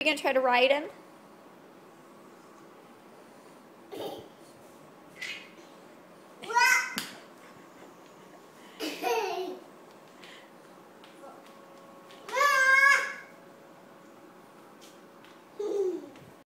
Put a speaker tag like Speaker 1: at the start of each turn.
Speaker 1: you gonna try to ride him?